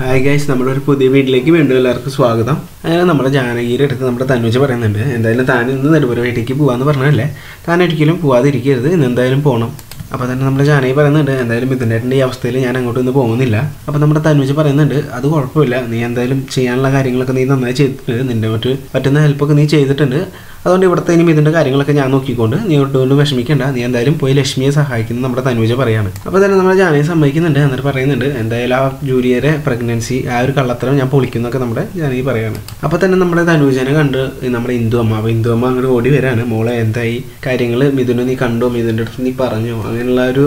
Hi guys നമ്മുടെ ഒരു പുതിയ വീട്ടിലേക്ക് വീണ്ടും എല്ലാവർക്കും സ്വാഗതം. അങ്ങനെ നമ്മുടെ ജാനകിയുടെ അടുത്ത് നമ്മുടെ തനുജ് പറയുന്നുണ്ട്. എന്തായാലും താൻ ഇന്ന് നെടുപുര വീട്ടിലേക്ക് പോകാമെന്ന് പറഞ്ഞല്ലേ താൻ ഒരിക്കലും പോവാതിരിക്കരുത് ഇന്ന് എന്തായാലും പോകണം അപ്പോൾ തന്നെ നമ്മുടെ ജാനകി പറയുന്നുണ്ട് എന്തായാലും മിഥുനേട്ടന്റെ ഈ അവസ്ഥയിൽ ഞാൻ അങ്ങോട്ട് ഇന്ന് പോകുന്നില്ല. അപ്പോൾ നമ്മുടെ തനുജ് പറയുന്നുണ്ട് അത് കുഴപ്പമില്ല. നീ എന്തായാലും ചെയ്യാനുള്ള കാര്യങ്ങളൊക്കെ നീ നന്നായി ചെയ്തിട്ടുണ്ട്. നിന്റെ മറ്റ് പറ്റുന്ന ഹെൽപ്പൊക്കെ നീ ചെയ്തിട്ടുണ്ട്. അതുകൊണ്ട് ഇവിടുത്തെ ഇനി ഇതിന്റെ കാര്യങ്ങളൊക്കെ ഞാൻ നോക്കിക്കൊണ്ട് നീ ഒട്ടുകൊണ്ട് വിഷമിക്കേണ്ട. നീ എന്തായാലും പോയി ലക്ഷ്മിയെ സഹായിക്കുന്നു നമ്മുടെ തനുജ പറയാണ്. അപ്പോൾ തന്നെ നമ്മുടെ ജാനയെ സമ്മതിക്കുന്നുണ്ട് എന്നിട്ട് പറയുന്നുണ്ട് എന്തായാലും ആ ജൂലിയരെ പ്രഗ്നൻസി ആ ഒരു കള്ളത്തരം ഞാൻ പൊളിക്കുന്നൊക്കെ നമ്മുടെ ജാനകി പറയാണ്. അപ്പോൾ തന്നെ നമ്മുടെ തനുജനെ കണ്ട് നമ്മുടെ ഇന്ദു അമ്മ അപ്പോൾ ഇന്ദു അമ്മ അങ്ങോട്ട് ഓടി വരാണ്. മോളെ എന്തായി? കാര്യങ്ങൾ മിഥുനെ നീ കണ്ടോ? മിഥുന്റെ അടുത്ത് നീ പറഞ്ഞു? അങ്ങനെയുള്ള ഒരു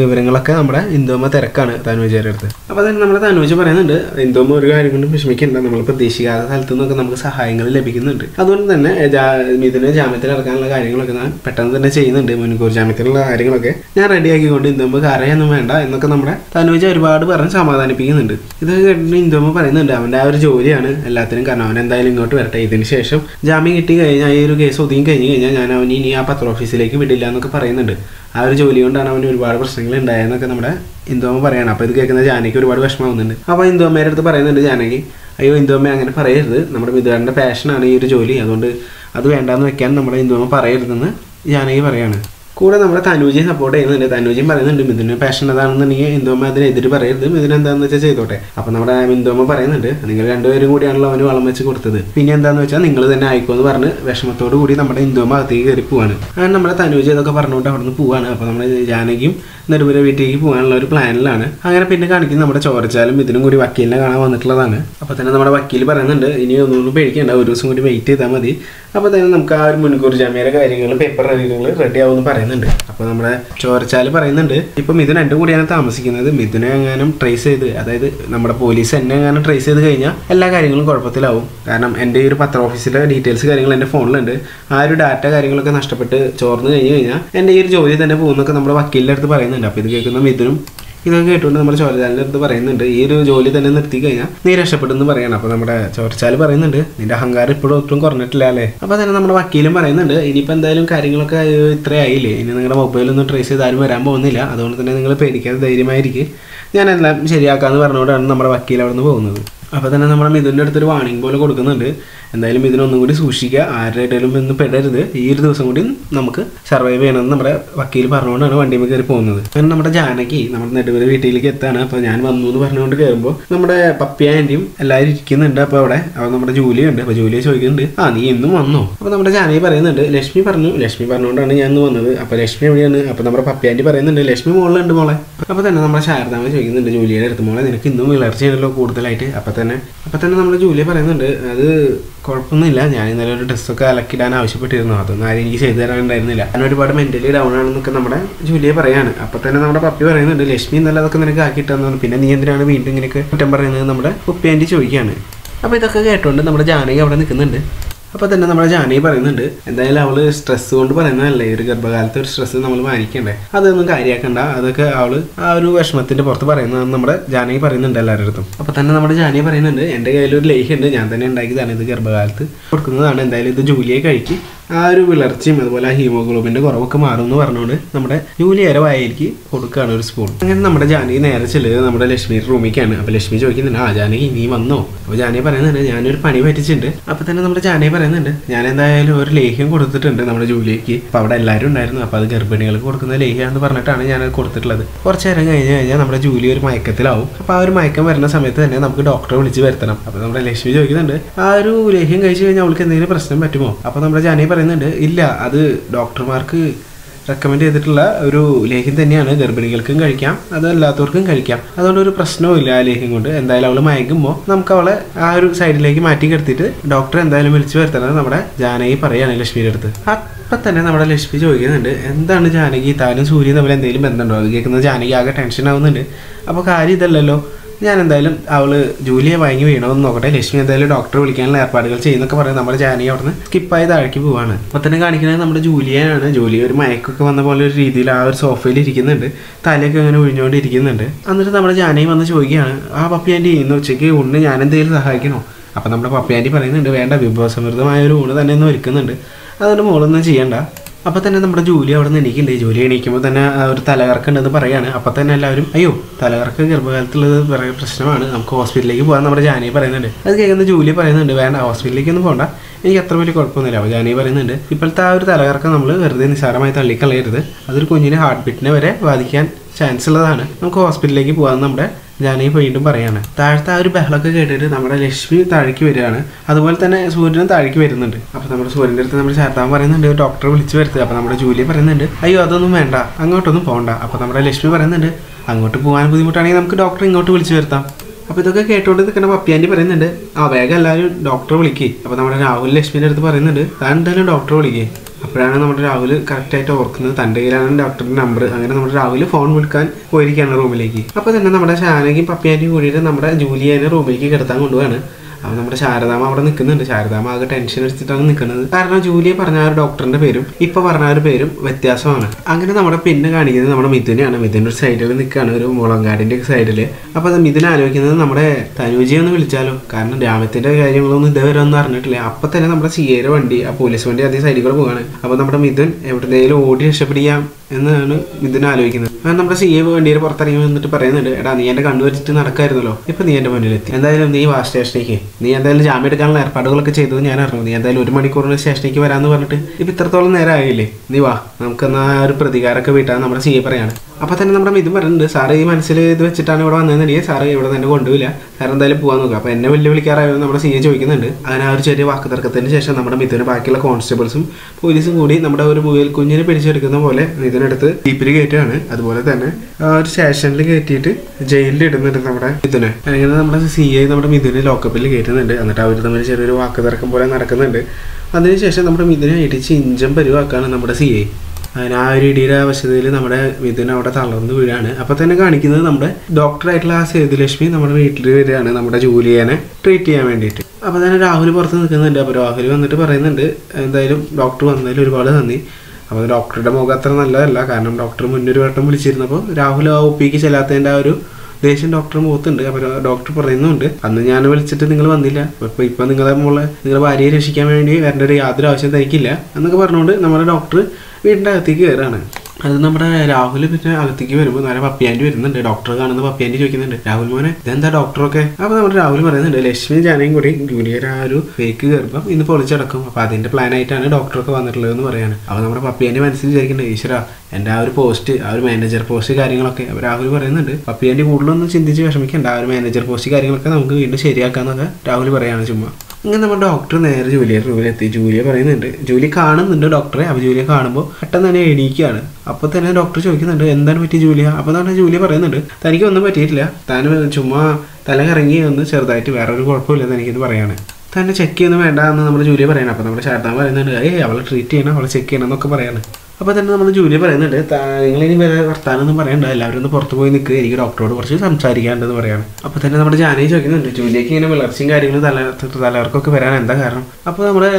വിവരങ്ങളൊക്കെ നമ്മുടെ ഹിന്ദു അമ്മ തിരക്കാണ് തനുജയുടെ അടുത്ത്. അപ്പോൾ തന്നെ നമ്മുടെ തനുജ പറയുന്നുണ്ട് ഹിന്ദു അമ്മ ഒരു കാര്യം കൊണ്ട് വിഷമിക്കേണ്ട. നമ്മൾ പ്രതീക്ഷിക്കാത്ത സ്ഥലത്തു നിന്നൊക്കെ നമുക്ക് സഹായങ്ങൾ ലഭിക്കുന്നുണ്ട്. അതുകൊണ്ട് തന്നെ മിഥുനെ ജാമ്യത്തിൽ ഇറക്കാനുള്ള കാര്യങ്ങളൊക്കെ ഞാൻ പെട്ടെന്ന് തന്നെ ചെയ്യുന്നുണ്ട് മുൻകൂർ ജാമ്യത്തിലുള്ള കാര്യങ്ങളൊക്കെ ഞാൻ റെഡിയാക്കിക്കൊണ്ട് ഇന്ദുമ്പ് കരയൊന്നും വേണ്ട എന്നൊക്കെ നമ്മുടെ തനുജ ഒരുപാട് പറഞ്ഞ് സമാധാനിപ്പിക്കുന്നുണ്ട്. ഇത് കേട്ടിട്ട് ഇന്ദുമ്പ് പറയുന്നുണ്ട് അവന്റെ ആ ഒരു ജോലിയാണ് എല്ലാത്തിനും കാരണം. അവൻ എന്തായാലും ഇങ്ങോട്ട് വരട്ടെ. ഇതിന് ശേഷം ജാമ്യം കിട്ടി കഴിഞ്ഞാൽ ഈ ഒരു കേസ് ഒതുങ്ങി കഴിഞ്ഞ് കഴിഞ്ഞാൽ ഞാൻ അവൻ ഇനി ആ പത്ര ഓഫീസിലേക്ക് വിടില്ല എന്നൊക്കെ പറയുന്നുണ്ട്. ആ ഒരു ജോലി കൊണ്ടാണ് അവന് ഒരുപാട് പ്രശ്നങ്ങൾ ഉണ്ടായെന്നൊക്കെ നമ്മുടെ ഇന്ദുമ്മ പറയണം. അപ്പോൾ ഇത് കേൾക്കുന്ന ജാനകി ഒരുപാട് വിഷമാവുന്നുണ്ട് അപ്പോൾ ഇന്ദുമ്മയുടെ അടുത്ത് പറയുന്നുണ്ട് ജാനകി അയ്യോ ഇന്ദുമ്മ അങ്ങനെ പറയരുത്. നമ്മുടെ മിഥുകാരന്റെ പാഷനാണ് ഈ ഒരു ജോലി. അതുകൊണ്ട് അത് വേണ്ടാന്ന് വെക്കാൻ നമ്മുടെ ഇന്ദുമ്മ പറയരുതെന്ന് ജാനകി പറയാണ്. കൂടെ നമ്മുടെ തനൂജിയെ സപ്പോർട്ട് ചെയ്യുന്നുണ്ട്. തനൂജിയും പറയുന്നുണ്ട് മിഥുന് പാഷൻ അതാണെന്നുണ്ടെങ്കിൽ ഇന്ദോമ അതിനെതിര് പറയരുത്. മിഥുൻ എന്താണെന്ന് വെച്ചാൽ ചെയ്തോട്ടെ. അപ്പോൾ നമ്മുടെ ഇന്ദോമ പറയുന്നുണ്ട് നിങ്ങൾ രണ്ടുപേരും കൂടിയാണല്ലോ അവന് വളം വെച്ച് കൊടുത്തത്. പിന്നെ എന്താണെന്ന് വെച്ചാൽ നിങ്ങൾ തന്നെ ആയിക്കോ എന്ന് പറഞ്ഞ് വിഷമത്തോടു കൂടി നമ്മുടെ ഇന്ദോമ അകത്തേക്ക് കയറി പോവാണ്. അങ്ങനെ നമ്മുടെ തനൂജ് ഇതൊക്കെ പറഞ്ഞുകൊണ്ട് അവിടെ നിന്ന് പോവാണ്. അപ്പോൾ നമ്മുടെ ജാനകിയും നെടുപുര വീട്ടിലേക്ക് പോകാനുള്ള ഒരു പ്ലാനിലാണ്. അങ്ങനെ പിന്നെ കാണിക്കുന്നത് നമ്മുടെ ചോരച്ചാലും ഇതിനും കൂടി വക്കീലിനെ കാണാൻ വന്നിട്ടുള്ളതാണ്. അപ്പോൾ തന്നെ നമ്മുടെ വക്കീൽ പറയുന്നുണ്ട് ഇനി ഒന്നുകൂടി പേടിക്കേണ്ട ഒരു ദിവസം കൂടി വെയിറ്റ് ചെയ്താൽ മതി. അപ്പോൾ തന്നെ നമുക്ക് ആ ഒരു മുൻകൂർ ജാമ്യയുടെ കാര്യങ്ങൾ പേപ്പർ കാര്യങ്ങൾ റെഡി ആവുമെന്ന് പറയുന്നുണ്ട്. അപ്പോൾ നമ്മുടെ ചോരച്ചാൽ പറയുന്നുണ്ട്. ഇപ്പം മിഥുൻ എന്റെ കൂടിയാണ് താമസിക്കുന്നത്. മിഥുനെ എങ്ങാനും ട്രേസ് ചെയ്ത് അതായത് നമ്മുടെ പോലീസ് എന്നെ എങ്ങാനും ട്രേസ് ചെയ്ത് കഴിഞ്ഞാൽ എല്ലാ കാര്യങ്ങളും കുഴപ്പത്തിലാവും. കാരണം എന്റെ ഈ ഒരു പത്ര ഓഫീസിലെ ഡീറ്റെയിൽസ് കാര്യങ്ങൾ എന്റെ ഫോണിലുണ്ട് ആ ഒരു ഡാറ്റ കാര്യങ്ങളൊക്കെ നഷ്ടപ്പെട്ട് ചോർന്ന് കഴിഞ്ഞു കഴിഞ്ഞാൽ എന്റെ ഈ ഒരു ജോലി തന്നെ പോകുന്നൊക്കെ നമ്മുടെ വക്കീലിന്റെ അടുത്ത് പറയുന്നുണ്ട്. അപ്പോൾ ഇത് കേൾക്കുന്ന മിഥുനും ഇതൊക്കെ കേട്ടുകൊണ്ട് നമ്മുടെ ചോരച്ചാലിന്റെ അടുത്ത് പറയുന്നുണ്ട് ഈ ഒരു ജോലി തന്നെ നിർത്തി കഴിഞ്ഞാൽ നീ രക്ഷപ്പെടുന്നു പറയണം. അപ്പോൾ നമ്മുടെ ചോരച്ചാൽ പറയുന്നുണ്ട് നിന്റെ അഹങ്കാരം ഇപ്പോഴും ഒട്ടും കുറഞ്ഞിട്ടില്ല അല്ലേ? അപ്പോൾ തന്നെ നമ്മുടെ വക്കീലും പറയുന്നുണ്ട് ഇനിയിപ്പോൾ എന്തായാലും കാര്യങ്ങളൊക്കെ ഇത്രയായില്ലേ ഇനി നിങ്ങളുടെ മൊബൈലൊന്നും ട്രേസ് ചെയ്ത് ആരും വരാൻ പോകുന്നില്ല. അതുകൊണ്ട് തന്നെ നിങ്ങൾ പേടിക്കാതെ ധൈര്യമായിരിക്കും. ഞാൻ എല്ലാം ശരിയാക്കാമെന്ന് പറഞ്ഞുകൊണ്ടാണ് നമ്മുടെ വക്കീൽ അവിടെ നിന്ന് പോകുന്നത്. അപ്പോൾ തന്നെ നമ്മുടെ മിഥുന്റെ അടുത്തൊരു വാണിംഗ് പോലെ കൊടുക്കുന്നുണ്ട്. എന്തായാലും ഇതിനൊന്നും കൂടി സൂക്ഷിക്കുക. ആരുടെയായിട്ടും ഒന്നും പെടരുത്. ഈ ഒരു ദിവസം കൂടി നമുക്ക് സർവൈവ് ചെയ്യണമെന്ന് നമ്മുടെ വക്കീൽ പറഞ്ഞുകൊണ്ടാണ് വണ്ടിയിൽ കയറി പോകുന്നത്. പിന്നെ നമ്മുടെ ജാനകി നമ്മുടെ നെടുവര വീട്ടിലേക്ക് എത്താണ്. അപ്പോൾ ഞാൻ വന്നു എന്ന് പറഞ്ഞുകൊണ്ട് കയറുമ്പോൾ നമ്മുടെ പപ്പി ആന്റിയും എല്ലാവരും ഇരിക്കുന്നുണ്ട് അപ്പോൾ അവിടെ. അപ്പോൾ നമ്മുടെ ജൂലി ഉണ്ട് അപ്പോൾ ജൂലിയെ ചോദിക്കുന്നുണ്ട് ആ നീ ഇന്നും വന്നോ? അപ്പോൾ നമ്മുടെ ജാനകി പറയുന്നുണ്ട് ലക്ഷ്മി പറഞ്ഞു. ലക്ഷ്മി പറഞ്ഞുകൊണ്ടാണ് ഞാൻ ഇന്ന് വന്നത്. അപ്പോൾ ലക്ഷ്മി എവിടെയാണ്? അപ്പോൾ നമ്മുടെ പപ്പി ആന്റി പറയുന്നുണ്ട് ലക്ഷ്മി മോളിലുണ്ട് മോളെ. അപ്പോൾ തന്നെ നമ്മുടെ ശാരദാമ ചോദിക്കുന്നുണ്ട് ജൂലിയുടെ അടുത്ത് മോളെ നിനക്ക് ഇന്നും വിളർച്ചയാണല്ലോ കൂടുതലായിട്ട്. അപ്പോൾ തന്നെ. അപ്പൊ തന്നെ നമ്മുടെ ജൂലിയ പറയുന്നുണ്ട് അത് കുഴപ്പമൊന്നുമില്ല. ഞാൻ ഇന്നലെ ഒരു ഡ്രസ്സൊക്കെ അലക്കിടാൻ ആവശ്യപ്പെട്ടിരുന്നു. അതൊന്നും ആരും എനിക്ക് ചെയ്തു തരാനുണ്ടായിരുന്നില്ല. ഞാൻ ഒരുപാട് മെന്റലി ഡൗൺ ആണെന്നൊക്കെ നമ്മുടെ ജൂലിയെ പറയാണ്. അപ്പൊ തന്നെ നമ്മുടെ പപ്പി പറയുന്നുണ്ട് ലക്ഷ്മി ഇന്നലെ അതൊക്കെ നിനക്ക് ആക്കിയിട്ടെന്നാണ് പിന്നെ നീ എന്തിനാണ് വീണ്ടും ഇങ്ങനെയൊക്കെ കുറ്റം പറയുന്നത്? നമ്മുടെ ഉപ്പി ആന്റി ചോദിക്കുകയാണ്. അപ്പൊ ഇതൊക്കെ കേട്ടോണ്ട് നമ്മുടെ ജാനകി അവിടെ നിൽക്കുന്നുണ്ട്. അപ്പോൾ തന്നെ നമ്മുടെ ജാനി പറയുന്നുണ്ട് എന്തായാലും അവൾ സ്ട്രെസ് കൊണ്ട് പറയുന്നതല്ലേ ഒരു ഗർഭകാലത്തെ ഒരു സ്ട്രെസ് നമ്മൾ മാനിക്കണ്ടേ? അതൊന്നും കാര്യമാക്കണ്ട അതൊക്കെ അവൾ ആ ഒരു വിഷമത്തിന്റെ പുറത്ത് പറയുന്നതെന്ന് നമ്മുടെ ജാനി പറയുന്നുണ്ട് എല്ലാവരുടെ അടുത്തും. അപ്പോൾ തന്നെ നമ്മുടെ ജാനി പറയുന്നുണ്ട് എന്റെ കയ്യിൽ ഒരു ഉണ്ട് ഞാൻ തന്നെ ഉണ്ടാക്കിയതാണ് ഇത് ഗർഭകാലത്ത് കൊടുക്കുന്നതാണ് എന്തായാലും ഇത് ജൂലിയെ കഴിക്ക്. ആ ഒരു വിളർച്ചയും അതുപോലെ ആ ഹീമോഗ്ലോബിന്റെ കുറവൊക്കെ മാറും എന്ന് പറഞ്ഞുകൊണ്ട് നമ്മുടെ ജൂലിയരെ വായിലേക്ക് കൊടുക്കുകയാണ് ഒരു സ്പൂൺ അങ്ങനെ നമ്മുടെ ജാനകി നേരെ ചെല്ലുന്നത് നമ്മുടെ ലക്ഷ്മിയുടെ റൂമിക്കാണ്. അപ്പോൾ ലക്ഷ്മി ചോദിക്കുന്നുണ്ട് ആ ജാനകി നീ വന്നോ? അപ്പോൾ ജാനകി പറയുന്നുണ്ട് ഞാനൊരു പണി പറ്റിച്ചിട്ടുണ്ട്. അപ്പോൾ തന്നെ നമ്മുടെ ജാനകി പറയുന്നുണ്ട് ഞാൻ എന്തായാലും ഒരു ലേഹ്യം കൊടുത്തിട്ടുണ്ട് നമ്മുടെ ജൂലിക്ക്. അപ്പോൾ അവിടെ എല്ലാവരും ഉണ്ടായിരുന്നു അപ്പോൾ അത് ഗർഭിണികൾക്ക് കൊടുക്കുന്ന ലേഹ്യാന്ന് പറഞ്ഞിട്ടാണ് ഞാൻ അത് കൊടുത്തിട്ടുള്ളത്. കുറച്ച് നേരം കഴിഞ്ഞ് കഴിഞ്ഞാൽ നമ്മുടെ ജൂലി ഒരു മയക്കത്തിലാവും. അപ്പോൾ ആ ഒരു മയക്കം വരുന്ന സമയത്ത് തന്നെ നമുക്ക് ഡോക്ടറെ വിളിച്ച് വരുത്തണം. അപ്പോൾ നമ്മുടെ ലക്ഷ്മി ചോദിക്കുന്നുണ്ട് ആ ഒരു ലേഹ്യം കഴിച്ചു കഴിഞ്ഞാൽ അവൾക്ക് എന്തെങ്കിലും പ്രശ്നം പറ്റുമോ? അപ്പോൾ നമ്മുടെ ജാനകി പറയുന്നുണ്ട് ഇല്ല അത് ഡോക്ടർമാർക്ക് റെക്കമെൻഡ് ചെയ്തിട്ടുള്ള ഒരു ലേഹ്യം തന്നെയാണ്. ഗർഭിണികൾക്കും കഴിക്കാം അത് അല്ലാത്തവർക്കും കഴിക്കാം. അതുകൊണ്ട് ഒരു പ്രശ്നവും ഇല്ല ആ ലേഹ്യം കൊണ്ട്. എന്തായാലും അവൾ മയങ്ങുമ്പോൾ നമുക്ക് അവളെ ആ ഒരു സൈഡിലേക്ക് മാറ്റി കിടത്തിയിട്ട് ഡോക്ടർ എന്തായാലും വിളിച്ചു വരുത്തണം നമ്മുടെ ജാനകി പറയാണ് ലക്ഷ്മിയുടെ അടുത്ത്. അപ്പം തന്നെ നമ്മുടെ ലക്ഷ്മി ചോദിക്കുന്നുണ്ട് എന്താണ് ജാനകി? താനും സൂര്യൻ തമ്മിൽ എന്തെങ്കിലും ബന്ധമുണ്ടോ? അത് കേൾക്കുന്ന ജാനകി ആകെ ടെൻഷൻ ആവുന്നുണ്ട്. അപ്പോൾ കാര്യം ഇതല്ലല്ലോ. ഞാൻ എന്തായാലും അവൾ ജൂലിയെ വാങ്ങി വീണമെന്ന് നോക്കട്ടെ. ലക്ഷ്മി എന്തായാലും ഡോക്ടറെ വിളിക്കാനുള്ള ഏർപ്പാടുകൾ ചെയ്യുന്നൊക്കെ പറയും നമ്മുടെ ജാനി അവിടുന്ന് സ്കിപ്പായി താഴേക്ക് പോവാണ്. അപ്പോൾ തന്നെ കാണിക്കുന്നത് നമ്മുടെ ജൂലിയാണ് ജൂലി ഒരു മയക്കൊക്കെ വന്ന പോലെ ഒരു രീതിയിൽ ആ ഒരു സോഫയിൽ ഇരിക്കുന്നുണ്ട്. തലയൊക്കെ അങ്ങനെ ഒഴിഞ്ഞുകൊണ്ട് ഇരിക്കുന്നുണ്ട് എന്നിട്ട് നമ്മുടെ ജാനയും വന്ന് ചോദിക്കുകയാണ് ആ പപ്പി ആന്റി ഇന്ന് ഉച്ചയ്ക്ക് ഊണിന് ഞാൻ എന്തെങ്കിലും സഹായിക്കണോ? അപ്പം നമ്മുടെ പപ്പി ആന്റി പറയുന്നുണ്ട് വേണ്ട വിഭവസമൃദ്ധമായ ഒരു ഊണ് തന്നെ ഒന്ന് ഒരുക്കുന്നുണ്ട്. അതുകൊണ്ട് മോളൊന്നും ചെയ്യണ്ട. അപ്പോൾ തന്നെ നമ്മുടെ ജോലി അവിടെ നിന്ന് എണീക്കുന്നുണ്ട്. ജോലി എണീക്കുമ്പോൾ തന്നെ ഒരു തലകറക്കുണ്ടെന്ന് പറയാണ്. അപ്പോൾ തന്നെ എല്ലാവരും അയ്യോ തലകറക്കം ഗർഭകാലത്തുള്ളത് പറയുന്ന പ്രശ്നമാണ്. നമുക്ക് ഹോസ്പിറ്റലിലേക്ക് പോകാൻ നമ്മുടെ ജാനി പറയുന്നുണ്ട്. അത് കേൾക്കുന്ന ജോലി പറയുന്നുണ്ട് വേണ്ട ഹോസ്പിറ്റലിലേക്കൊന്നും പോകണ്ട എനിക്ക് അത്ര വലിയ കുഴപ്പമൊന്നുമില്ല. അപ്പോൾ ജാനി പറയുന്നുണ്ട് ഇപ്പോഴത്തെ ആ ഒരു തലകറക്കം നമ്മൾ വെറുതെ നിസ്സാരമായി തള്ളിക്കളയരുത്. അതൊരു കുഞ്ഞിന് ഹാർട്ട് ബീറ്റിനെ വരെ ബാധിക്കാൻ ചാൻസ് ഉള്ളതാണ്. നമുക്ക് ഹോസ്പിറ്റലിലേക്ക് പോകാൻ നമ്മുടെ ജാനകി വീണ്ടും പറയാണ്. താഴത്തെ ആ ഒരു ബഹളമൊക്കെ കേട്ടിട്ട് നമ്മുടെ ലക്ഷ്മി താഴേക്ക് വരികയാണ്. അതുപോലെ തന്നെ സൂര്യനും താഴേക്ക് വരുന്നുണ്ട്. അപ്പോൾ നമ്മുടെ സൂര്യന്റെ അടുത്ത് നമ്മുടെ ശാരദാൻ പറയുന്നുണ്ട് ഡോക്ടറെ വിളിച്ച് വരുത്തുക. അപ്പോൾ നമ്മുടെ ജൂലിയ പറയുന്നുണ്ട് അയ്യോ അതൊന്നും വേണ്ട. അങ്ങോട്ടൊന്നും പോകണ്ട അപ്പോൾ നമ്മുടെ ലക്ഷ്മി പറയുന്നുണ്ട് അങ്ങോട്ട് പോകാൻ ബുദ്ധിമുട്ടാണെങ്കിൽ നമുക്ക് ഡോക്ടറെ ഇങ്ങോട്ട് വിളിച്ച് വരുത്താം. അപ്പോൾ ഇതൊക്കെ കേട്ടുകൊണ്ട് നിൽക്കുന്ന പപ്പിയാന്റെ പറയുന്നുണ്ട് ആ വേഗം എല്ലാവരും ഡോക്ടറെ വിളിക്കേ. അപ്പോൾ നമ്മുടെ രാഹുൽ ലക്ഷ്മിന്റെ അടുത്ത് പറയുന്നുണ്ട് താൻ എന്തായാലും ഡോക്ടറെ വിളിക്കേ. അപ്പോഴാണ് നമ്മുടെ രാഹുൽ കറക്റ്റായിട്ട് ഓർക്കുന്നത്. തന്റെ കയ്യിലാണ് ഡോക്ടറുടെ നമ്പർ അങ്ങനെ നമ്മുടെ രാഹുൽ ഫോൺ വിളിക്കാൻ പോയിരിക്കുകയാണ് റൂമിലേക്ക് അപ്പോൾ തന്നെ നമ്മുടെ ഷാനയ്ക്കും പപ്പിയാന്റെയും കൂടിയിട്ട് നമ്മുടെ ജൂലിയാനെ റൂമിലേക്ക് കിടത്താൻ കൊണ്ടുപോവാണ്. അപ്പോൾ നമ്മുടെ ശാരദാമ അവിടെ നിൽക്കുന്നുണ്ട്. ശാരദാമ ആകെ ടെൻഷൻ എടുത്തിട്ടാണ് നിൽക്കുന്നത്. കാരണം ജൂലിയെ പറഞ്ഞ ആ ഒരു ഡോക്ടറിന്റെ പേരും ഇപ്പൊ പറഞ്ഞ ഒരു പേരും വ്യത്യാസമാണ്. അങ്ങനെ നമ്മുടെ പിന്നെ കാണിക്കുന്നത് നമ്മുടെ മിഥുനെയാണ്. മിഥുൻ ഒരു സൈഡിൽ നിൽക്കുകയാണ് ഒരു മുളങ്കാടിന്റെ സൈഡിൽ അപ്പോൾ അത് മിഥുൻ ആലോചിക്കുന്നത് നമ്മുടെ തനുജിയെ ഒന്ന് വിളിച്ചാലോ? കാരണം രാമത്തിന്റെ കാര്യങ്ങളൊന്നും ഇതുവരെ ഒന്നും അറിഞ്ഞിട്ടില്ല. അപ്പൊ തന്നെ നമ്മുടെ സിയേരെ വണ്ടി ആ പോലീസ് വണ്ടി അതേ സൈഡിൽ കൂടെ പോവാണ്. അപ്പോൾ നമ്മുടെ മിഥുൻ എവിടെയെങ്കിലും ഓടി രക്ഷപ്പെടിയാം എന്നാണ് ഇതിനെ ആലോചിക്കുന്നത്. കാരണം നമ്മുടെ സി എ വണ്ടിയിൽ പുറത്തിറങ്ങി വന്നിട്ട് പറയുന്നുണ്ട് എടാ നീ എന്റെ കണ്ടു വെച്ചിട്ട് നടക്കായിരുന്നല്ലോ. ഇപ്പൊ നീ എന്റെ മുന്നിലെത്തി. എന്തായാലും നീ വാ സ്റ്റേഷനിലേക്ക്. നീ എന്തായാലും ജാമ്യം എടുക്കാനുള്ള ഏർപ്പാടുകളൊക്കെ ചെയ്തത് ഞാൻ അറിഞ്ഞു. നീ എന്തായാലും ഒരു മണിക്കൂറിന് സ്റ്റേഷനിലേക്ക് വരാമെന്ന് പറഞ്ഞിട്ട് ഇപ്പൊ ഇത്രത്തോളം നേരം ആയില്ലേ? നീ വാ. നമുക്കെന്നാ ഒരു പ്രതികാരമൊക്കെ വീട്ടാൻ നമ്മുടെ സി എ പറയാണ്. അപ്പൊ തന്നെ നമ്മുടെ മിഥുൻ പറയുന്നുണ്ട് സാറ് ഈ മനസ്സിൽ ഇത് വെച്ചിട്ടാണ് ഇവിടെ വന്നതെന്നുണ്ടെങ്കിൽ സാറ് ഇവിടെ തന്നെ കൊണ്ടുപോയില്ല സാർ എന്തായാലും പോകാൻ നോക്കുക അപ്പോൾ എന്നെ വലിയ വിളിക്കാറായാലും നമ്മുടെ സി എ ചോദിക്കുന്നുണ്ട്. അങ്ങനെ ആ ഒരു ചെറിയ വാക്ക് തർക്കത്തിന് ശേഷം നമ്മുടെ മിഥുനെ ബാക്കിയുള്ള കോൺസ്റ്റബിൾസും പോലീസും കൂടി നമ്മുടെ ഒരു മുയൽ കുഞ്ഞിനെ പിടിച്ചെടുക്കുന്ന പോലെ മിഥുനെടുത്ത് ജീപ്പിൽ കയറ്റുകയാണ്. അതുപോലെ തന്നെ ഒരു സ്റ്റേഷനിൽ കയറ്റിയിട്ട് ജയിലിൽ ഇടുന്നുണ്ട് നമ്മുടെ മിഥുനെ. അങ്ങനെ നമ്മുടെ സി ഐ നമ്മുടെ മിഥുനെ ലോക്കപ്പിൽ കയറ്റുന്നുണ്ട്. എന്നിട്ട് അവർ തമ്മിൽ ചെറിയൊരു വാക്ക് തർക്കം പോലെ നടക്കുന്നുണ്ട്. അതിനുശേഷം നമ്മുടെ മിഥുനെ ഇടിച്ച് ഇഞ്ചം പരിവാക്കാണ് നമ്മുടെ സി ഐ അതിന് ആ ഒരു ഇടിയുടെ അവശതയിൽ നമ്മുടെ മിഥുൻ അവിടെ തളർന്നു വീഴാണ്. അപ്പോൾ തന്നെ കാണിക്കുന്നത് നമ്മുടെ ഡോക്ടറായിട്ടുള്ള ആ സേതുലക്ഷ്മി നമ്മുടെ വീട്ടിൽ വരികയാണ് നമ്മുടെ ജൂലിയനെ ട്രീറ്റ് ചെയ്യാൻ വേണ്ടിയിട്ട്. അപ്പോൾ തന്നെ രാഹുൽ പുറത്ത് നിൽക്കുന്നുണ്ട്. അപ്പോൾ രാഹുൽ വന്നിട്ട് പറയുന്നുണ്ട് എന്തായാലും ഡോക്ടർ വന്നതിൽ ഒരുപാട് നന്ദി. അപ്പോൾ ഡോക്ടറുടെ മുഖം അത്ര നല്ലതല്ല. കാരണം ഡോക്ടർ മുന്നൊരു വട്ടം വിളിച്ചിരുന്നപ്പോൾ രാഹുൽ ആ ഒ പിക്ക് ചെല്ലാത്തതിന്റെ ആ ഒരു ദേഷ്യം ഡോക്ടർ മുഖത്തുണ്ട്. അപ്പോൾ ഡോക്ടർ പറയുന്നുണ്ട്. അന്ന് ഞാൻ വിളിച്ചിട്ട് നിങ്ങൾ വന്നില്ല. അപ്പോൾ ഇപ്പൊ നിങ്ങളെ മോളെ നിങ്ങളുടെ ഭാര്യയെ രക്ഷിക്കാൻ വേണ്ടി വരേണ്ട ഒരു യാതൊരു ആവശ്യം തനിക്കില്ല എന്നൊക്കെ പറഞ്ഞുകൊണ്ട് നമ്മുടെ ഡോക്ടർ വീടിന്റെ അകത്തേക്ക് കയറാണ് അത് നമ്മുടെ രാഹുൽ പിന്നെ അകത്തേക്ക് വരുമ്പോൾ നേരെ പപ്പിയാന്റെ വരുന്നുണ്ട്. ഡോക്ടർ കാണുന്ന പപ്പിയാന്റെ ചോദിക്കുന്നുണ്ട്. രാഹുൽ മോനെ ഇതെന്താ ഡോക്ടറൊക്കെ അപ്പോൾ നമ്മുടെ രാഹുൽ പറയുന്നുണ്ട് ലക്ഷ്മി ജാനയും കൂടി ജൂനിയർ ആ ഒരു ഫേക്ക് കയറുമ്പോൾ ഇന്ന് പൊളിച്ചടക്കും അപ്പോൾ അതിന്റെ പ്ലാൻ ആയിട്ടാണ് ഡോക്ടറൊക്കെ വന്നിട്ടുള്ളത് എന്ന് പറയാണ്. അപ്പോൾ നമ്മുടെ പപ്പിയാന്റെ മനസ്സിൽ വിചാരിക്കുന്നുണ്ട് ഈശ്വര എന്റെ ആ ഒരു പോസ്റ്റ് ആ ഒരു മാനേജർ പോസ്റ്റ് കാര്യങ്ങളൊക്കെ. അപ്പോൾ രാഹുൽ പറയുന്നുണ്ട് പപ്പിയാന്റെ കൂടുതലൊന്നും ചിന്തിച്ച് വിഷമിക്കേണ്ട. ആ ഒരു മാനേജർ പോസ്റ്റ് കാര്യങ്ങളൊക്കെ നമുക്ക് വീണ്ടും ശരിയാക്കാന്നൊക്കെ രാഹുൽ പറയാണ് ചുമ്മാ. ഇങ്ങനെ നമ്മുടെ ഡോക്ടർ നേരെ ജൂലിയുടെ റൂമിലെത്തി ജൂലിയ പറയുന്നുണ്ട് ജൂലി കാണുന്നുണ്ട് ഡോക്ടറെ അപ്പോൾ ജൂലിയ കാണുമ്പോൾ പെട്ടെന്ന് തന്നെ എണീക്കുകയാണ്. അപ്പോൾ തന്നെ ഡോക്ടർ ചോദിക്കുന്നുണ്ട് എന്താണ് പറ്റി ജൂലിയ? അപ്പോൾ തന്നെ ജൂലിയ പറയുന്നുണ്ട് തനിക്ക് ഒന്നും പറ്റിയിട്ടില്ല. താൻ ചുമ്മാ തല കറങ്ങി ഒന്ന് ചെറുതായിട്ട് വേറൊരു ഒരു കുഴപ്പമില്ലെന്ന് എനിക്കിത് പറയാണ്. തന്നെ ചെക്ക് ചെയ്യുന്നു വേണ്ട എന്ന് നമ്മുടെ ജൂലിയ പറയണം. അപ്പോൾ നമ്മുടെ ശാരദാൻ പറയുന്നുണ്ട് ഏയ് അവളെ ട്രീറ്റ് ചെയ്യണം അവളെ ചെക്ക് ചെയ്യണം എന്നൊക്കെ പറയാണ്. അപ്പോൾ തന്നെ നമ്മൾ ജൂലിയ പറയുന്നുണ്ട് ഇനി വേറെ വർത്താനൊന്നും പറയണ്ട എല്ലാവരും ഒന്ന് പുറത്ത് പോയി നിൽക്കുക എനിക്ക് ഡോക്ടറോട് കുറച്ച് സംസാരിക്കാണ്ടെന്ന് പറയാണ്. അപ്പോൾ തന്നെ നമ്മുടെ ജാനകി ചോദിക്കുന്നുണ്ട് ജൂലിയക്ക് ഇങ്ങനെ വിളർച്ചയും കാര്യങ്ങളും തല തലവർക്കൊക്കെ വരാൻ എന്താ കാരണം? അപ്പോൾ നമ്മുടെ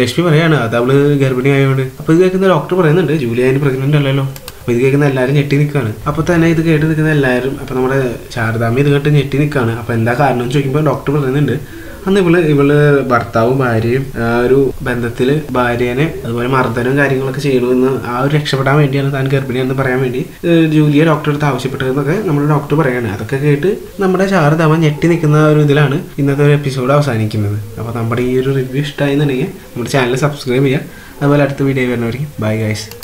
ലക്ഷ്മി പറയാണ് അത് അവൾ ഗർഭിണി ആയതുകൊണ്ട് അപ്പോൾ ഇത് കേൾക്കുന്ന ഡോക്ടർ പറയുന്നുണ്ട് ജൂലിയ അതിന് പ്രഗ്നന്റ് അല്ലല്ലോ. അപ്പോൾ ഇത് കേൾക്കുന്ന എല്ലാവരും ഞെട്ടി നിൽക്കുകയാണ് അപ്പോൾ തന്നെ ഇത് കേട്ട് നിൽക്കുന്ന എല്ലാവരും അപ്പോൾ നമ്മുടെ ശാരദാമ്മ ഇത് കേട്ട് ഞെട്ടി നിൽക്കുകയാണ് അപ്പോൾ എന്താ കാരണം എന്ന് ചോദിക്കുമ്പോൾ ഡോക്ടർ പറയുന്നുണ്ട് അന്ന് ഇവൾ ഇവൾ ഭർത്താവും ഭാര്യയും ആ ഒരു ബന്ധത്തിൽ ഭാര്യനെ അതുപോലെ മർദ്ദനവും കാര്യങ്ങളൊക്കെ ചെയ്യണമെന്ന് ആ ഒരു രക്ഷപ്പെടാൻ വേണ്ടിയാണ് താൻ ഗർഭിണിയെന്ന് പറയാൻ വേണ്ടി ജൂലിയെ ജൂലിയ ഡോക്ടറെ അടുത്ത് ആവശ്യപ്പെട്ടതെന്നൊക്കെ നമ്മുടെ ഡോക്ടർ പറയാണ്. അതൊക്കെ കേട്ട് നമ്മുടെ ശാരദാമ ഞെട്ടി നിൽക്കുന്ന ഒരു ഇതിലാണ് ഇന്നത്തെ ഒരു എപ്പിസോഡ് അവസാനിക്കുന്നത്. അപ്പോൾ നമ്മുടെ ഈ ഒരു റിവ്യൂ ഇഷ്ടമായി എന്നുണ്ടെങ്കിൽ നമ്മുടെ ചാനൽ സബ്സ്ക്രൈബ് ചെയ്യുക. അതുപോലെ അടുത്ത വീഡിയോ വരുന്നവർക്ക് ബൈ ഗൈസ്